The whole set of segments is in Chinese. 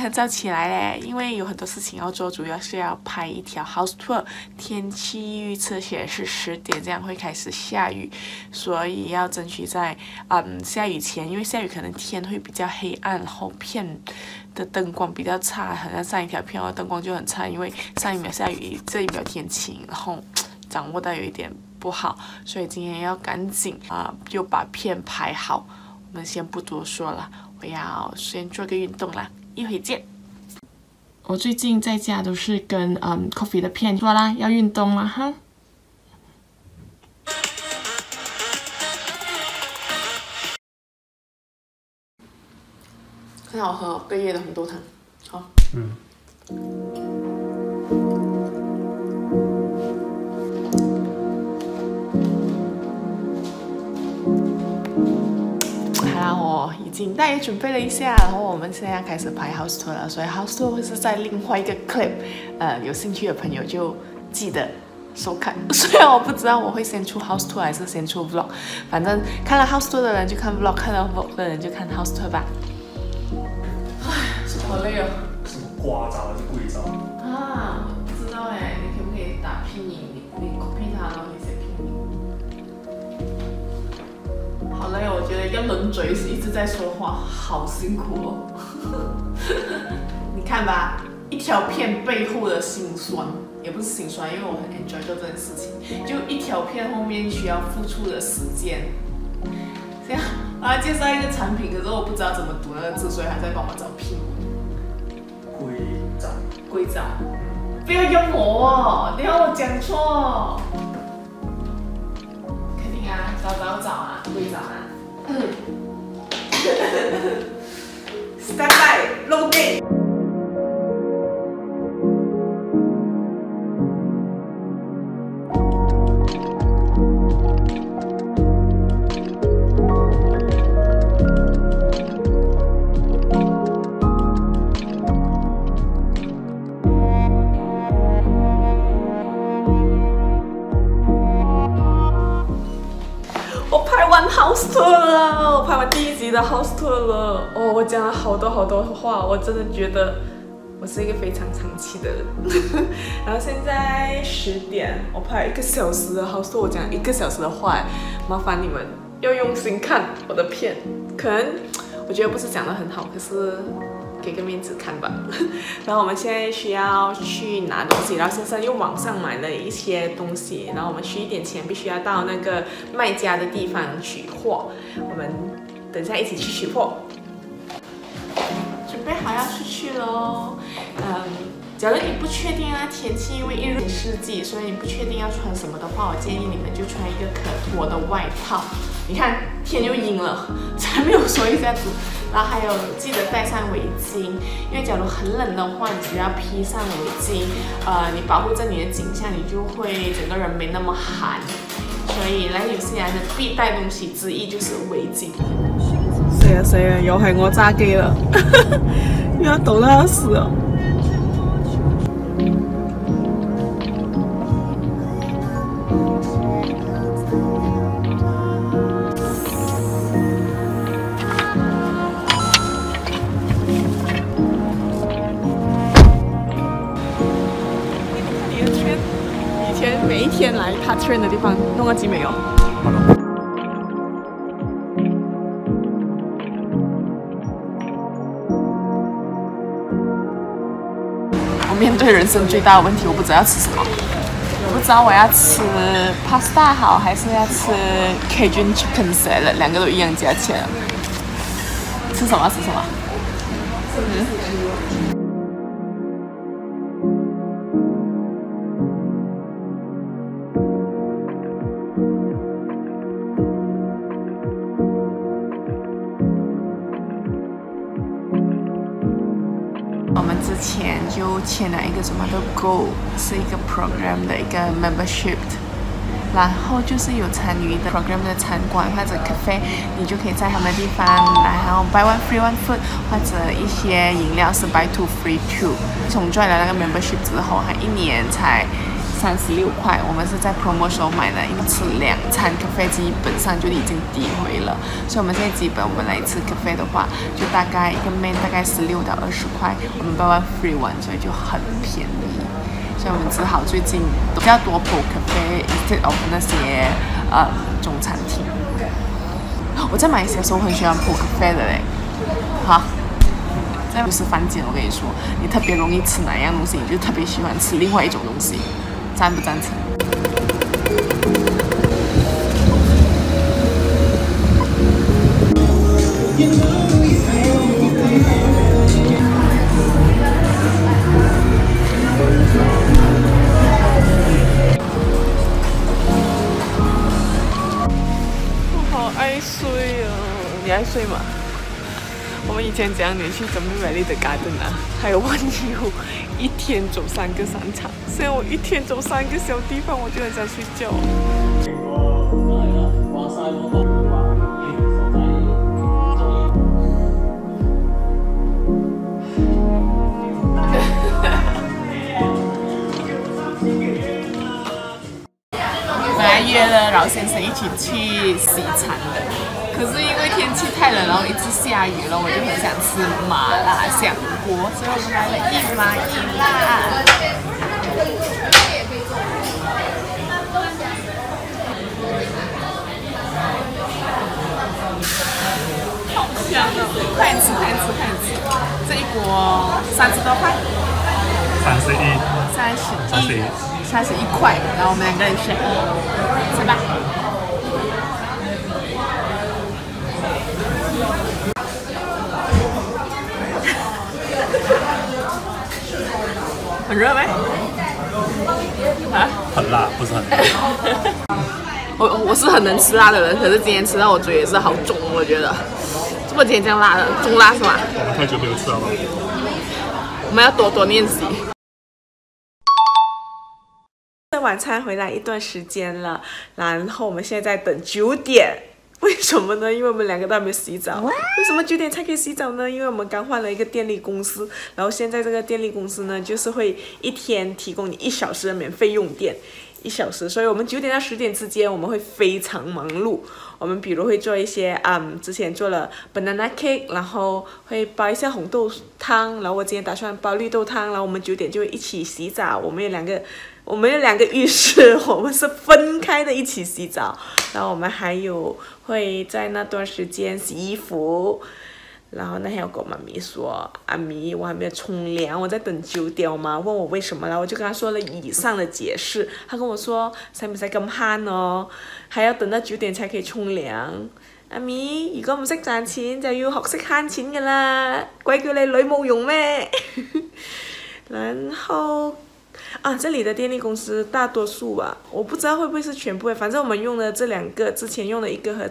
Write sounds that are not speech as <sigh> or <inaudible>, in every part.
天很早起来嘞，因为有很多事情要做，主要是要拍一条 house tour。天气预测显示十点这样会开始下雨，所以要争取在嗯下雨前，因为下雨可能天会比较黑暗，然后片的灯光比较差，好像上一条片的灯光就很差，因为上一秒下雨，这一秒天晴，然后掌握到有一点不好，所以今天要赶紧啊就把片拍好。我们先不多说了，我要先做个运动啦。一会见。我最近在家都是跟嗯 Coffee 的片做啦，要运动了哈。很好喝，贝叶的红豆汤，好。嗯。大家也准备了一下，然后我们现在开始拍 house tour 了，所以 house tour 会是在另外一个 clip，呃，有兴趣的朋友就记得收看。<laughs> 虽然我不知道我会先出 house tour 还是先出 vlog，反正看了 house tour 的人就看 vlog，看了 vlog 的人就看 house tour 吧。唉，好累哦。什么刮招还哦，我觉得要轮嘴是一直在说话，好辛苦哦。<laughs> 你看吧，一条片背后的辛酸，也不是辛酸，因为我很 enjoy 做这件事情。就一条片后面需要付出的时间。这样，我要介绍一个产品，可是我不知道怎么读那个字，所以还在帮我找拼音。硅藻，硅藻，不要用我哦，你要我讲错。肯定啊找找找啊，会找啊。うん。House tour 了，我拍完第一集的 house tour 了。哦，我讲了好多好多话，我真的觉得我是一个非常长期的人。<laughs> 然后现在十点，我拍一个小时的 house tour，我讲一个小时的话，麻烦你们要用心看我的片。可能我觉得不是讲得很好，可是。给个面子看吧，<laughs> 然后我们现在需要去拿东西，然后先生又网上买了一些东西，然后我们取一点钱，必须要到那个卖家的地方取货。我们等下一起去取货，准备好要出去喽。嗯，假如你不确定啊天气，因为一入四季，所以你不确定要穿什么的话，我建议你们就穿一个可脱的外套。你看天又阴了，<laughs> 才没有说一下子。然后还有记得戴上围巾，因为假如很冷的话，你只要披上围巾，呃，你保护着你的颈项，你就会整个人没那么寒。所以来纽西兰的必带东西之一就是围巾。谁啊谁啊，又係我揸機啦，又要抖到要死每一。天来他圈的地方弄个集没有？我面对人生最大的问题，我不知道要吃什么。我不知道我要吃 pasta 好，还是要吃 Cajun chicken salad，两个都一样价钱。吃什么？吃什么？嗯。签了一个什么都 Go，是一个 program 的一个 membership，然后就是有参与的 program 的餐馆或者 cafe，你就可以在他们的地方然后 buy one free one food，或者一些饮料是 buy two free two。从赚了那个 membership 之后，还一年才三十六块，我们是在 promo 时候买的，因为吃两餐咖啡基本上就已经抵回了，所以我们现在基本我们来吃咖啡的话，就大概一个 man 大概十六到二十块，我们包完 free one，所以就很便宜，所以我们只好最近比较多 pro 咖啡 instead of 那些呃中餐厅。我在马来西亚时候很喜欢 pro 咖啡的嘞，好。这不是犯贱，我跟你说，你特别容易吃哪样东西，你就特别喜欢吃另外一种东西，赞不赞成？我好爱睡啊，你爱睡吗？我们以前怎样连续这么美丽的 garden 啊？还有万一我一天走三个商场，虽然我一天走三个小地方，我就很想睡觉。本来约了老先生一起去洗餐的，可是因为天气太冷，然后一直下雨了，我就很想吃麻辣香锅，所以我们来了一麻一辣。好香哦！快点吃，快点吃，快点吃！这一锅三十多块，三十一，三十一，三十一块，然后我们两个人选，吃吧。很热没？<laughs> 啊？很辣，不是很辣。<laughs> 我我是很能吃辣的人，可是今天吃到我嘴也是好肿，我觉得。这么今天这样辣的？中辣是吗？我们太久没有吃了吧？我们要多多练习。晚餐回来一段时间了，然后我们现在在等九点。<laughs> 为什么呢？因为我们两个都还没洗澡。为什么九点才可以洗澡呢？因为我们刚换了一个电力公司，然后现在这个电力公司呢，就是会一天提供你一小时的免费用电，一小时。所以我们九点到十点之间，我们会非常忙碌。我们比如会做一些，嗯，之前做了 banana cake，然后会煲一下红豆汤，然后我今天打算煲绿豆汤，然后我们九点就会一起洗澡。我们有两个，我们有两个浴室，我们是分开的一起洗澡。然后我们还有会在那段时间洗衣服。然后那天我跟妈咪说，阿咪，我还没有冲凉，我在等九點嘛，问我为什麼啦，我就跟他说了以上的解释，他跟我说，使唔使咁悭哦，还要等到九点才可以冲凉。阿咪，如果唔识赚钱，就要学识悭钱噶啦，鬼叫你女冇用咩？<laughs> 然后啊，这里的电力公司大多数吧，我不知道会不会是全部，反正我们用的这两个，之前用的一个和。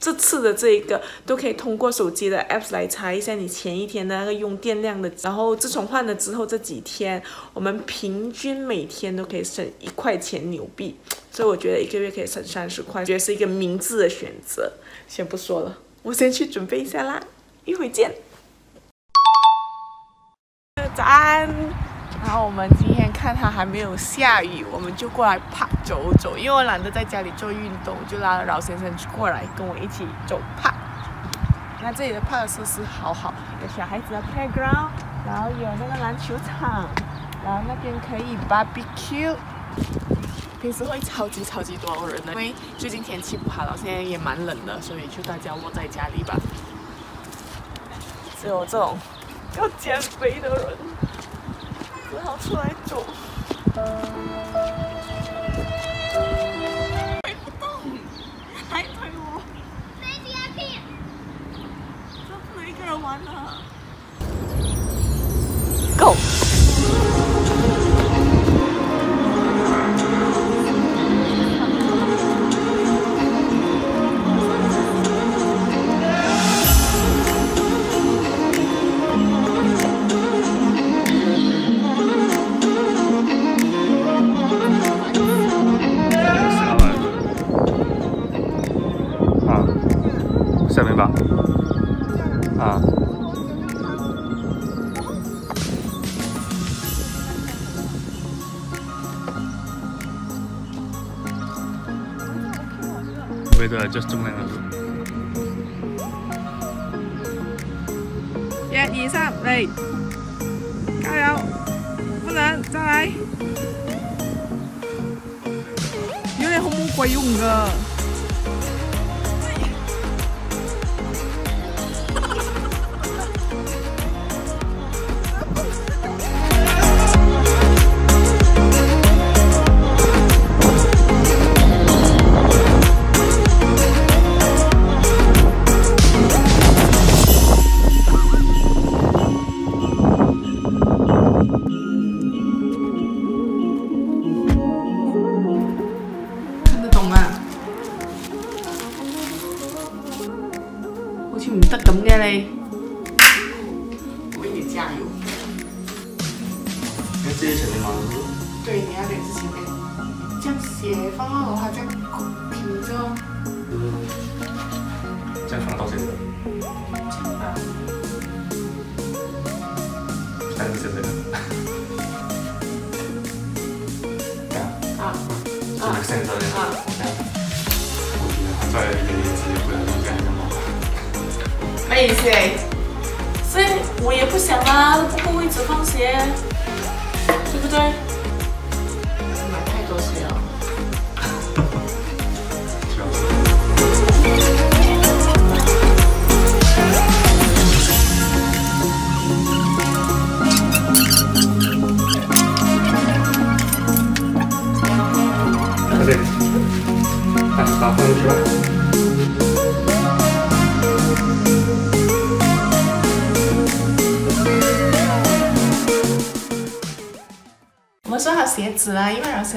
这次的这一个都可以通过手机的 apps 來查一下你前一天的那个用电量的。然后自从换了之后，这几天我们平均每天都可以省一块钱纽币，所以我觉得一个月可以省三十块，觉得是一个明智的选择。先不说了，我先去准备一下啦，一会见。早安。然后我们今天看它还没有下雨，我们就过来啪走走，因为我懒得在家里做运动，就拉了饶先生过来跟我一起走啪。那这里的 park 設施好好，有小孩子的 playground，然后有那个篮球场，然后那边可以 barbecue。平时会超级超级多人的，因为最近天气不好，然後現在也蛮冷的，所以就大家窝在家里吧。只有这种要减肥的人。只好出来走。推不动，还推我。這不能一个人玩了。Go。vâng à. bây giờ adjusting lên rồi Yeah, ý sao? Đây Cao đâu? Không lớn, ra đây 还是这个。对啊，啊，啊，啊，没意思。所以我也不想啊，不够位置放鞋，对不对？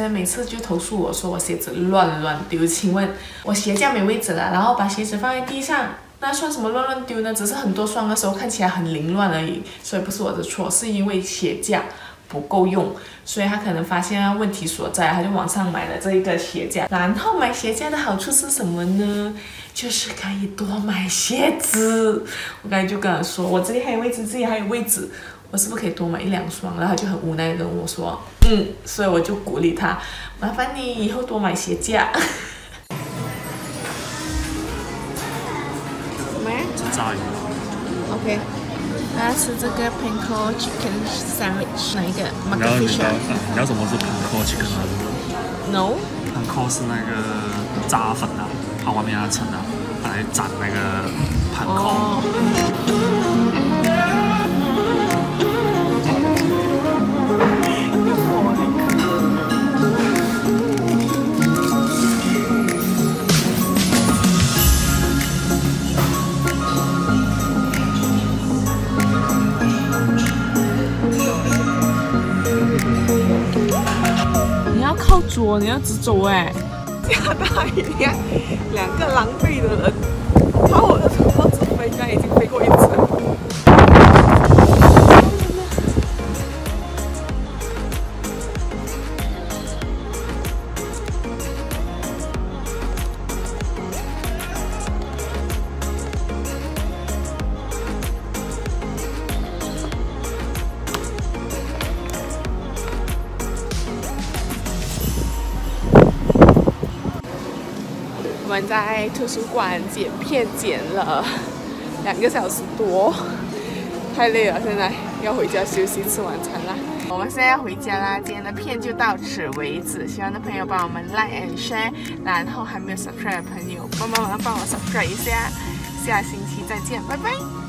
每次就投诉我说我鞋子乱乱丢。请问我鞋架没位置了，然后把鞋子放在地上，那算什么乱乱丢呢？只是很多双的时候看起来很凌乱而已，所以不是我的错，是因为鞋架不够用，所以他可能发现问题所在，他就网上买了这一个鞋架。然后买鞋架的好处是什么呢？就是可以多买鞋子。我刚才就跟他说，我这里还有位置，这里还有位置。我是不是可以多买一两双？然后他就很无奈地跟我说，嗯，所以我就鼓励他，麻烦你以后多买鞋架。什么呀炸鱼，？OK，那是这个 panko chicken sandwich，哪一个你要你 fish 知道，嗯你知道什么是 panko chicken 吗 No，？panko 是那个炸粉啊，它外面要层啊，来炸那个 panko。你要直走哎。下大雨，你看两个狼狈的人，把我的车子飞，应该已经飞过一次图书馆剪片剪了 <laughs> 两个小时多，<laughs> 太累了，现在要回家休息吃晚餐啦。我们现在要回家啦，今天的片就到此为止。喜欢的朋友帮我们 like and share，然后还没有 subscribe 的朋友帮帮忙帮我 subscribe 一下。下星期再见，拜拜。